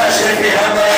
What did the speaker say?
Gracias,